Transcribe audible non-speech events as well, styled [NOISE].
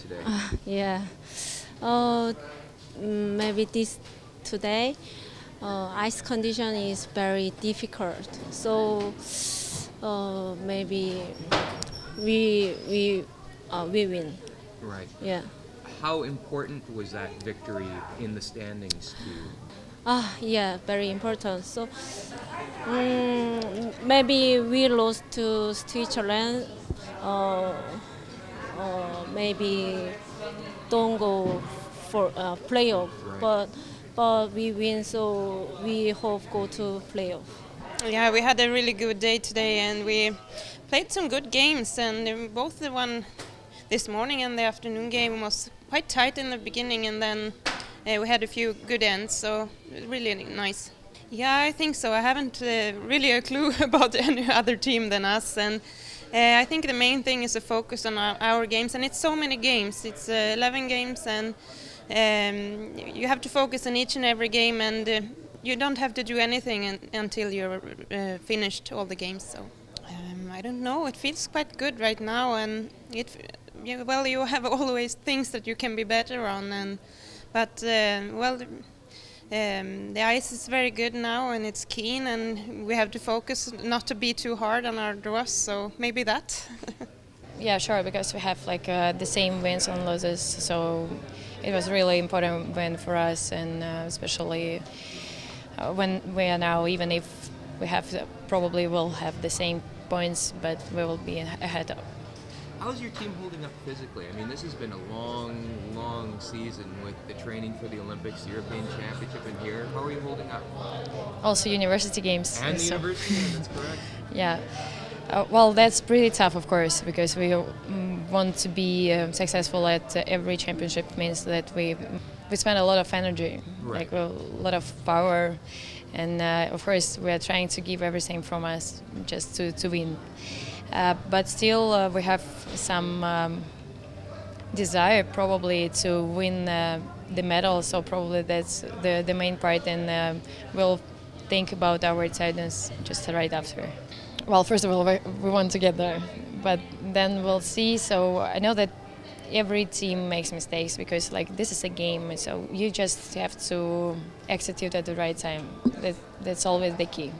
today? Yeah. Uh, mm, maybe this today, uh, ice condition is very difficult. So uh, maybe we we uh, we win. right. Yeah. How important was that victory in the standings to you? Ah, yeah, very important. So mm, maybe we lost to Switzerland. Uh, uh, maybe don't go for uh, playoff, Right. but but we win, so we hope go to playoff. Yeah, we had a really good day today, and we played some good games. And um, both the one this morning and the afternoon game was quite tight in the beginning, and then uh, we had a few good ends. So really nice. Yeah, I think so. I haven't uh, really a clue [LAUGHS] about any other team than us, and I think the main thing is to focus on our, our games. And it's so many games. It's uh, 11 games, and um, you have to focus on each and every game, and uh, you don't have to do anything un- until you're uh, finished all the games. So um, I don't know. It feels quite good right now, and it well you have [LAUGHS] always things that you can be better on, and but uh, well. Um, the ice is very good now and it's keen and we have to focus not to be too hard on our draws so maybe that [LAUGHS] Yeah, sure, because we have like uh, the same wins and losses, so it was really important win for us, and uh, especially uh, when we are now, even if we have probably will have the same points, but we will be ahead. Of. How's your team holding up physically? I mean, this has been a long, long season with the training for the Olympics, European Championship, and here. How are you holding up? Also, university games. And the so- university, yeah, that's correct. [LAUGHS] Yeah. Uh, well, that's pretty tough, of course, because we mm, want to be um, successful at uh, every championship. Means that we we spend a lot of energy, Right. like a lot of power, and uh, of course we are trying to give everything from us just to to win. Uh, but still, uh, we have some um, desire probably to win uh, the medal. So probably that's the the main part, and uh, we'll think about our attendance just right after. Well, first of all, we, we want to get there, but then we'll see. So I know that every team makes mistakes because like this is a game, so you just have to execute at the right time. That, that's always the key.